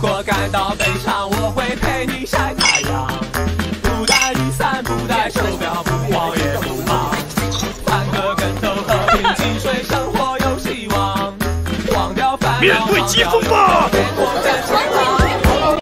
如果感到悲伤，我会陪你晒太阳，不带雨伞，不带手表，不慌也不忙，翻个跟头喝瓶汽水，生活有希望，忘掉烦恼，面对疾风吧。